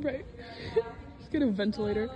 Right. Just get a ventilator.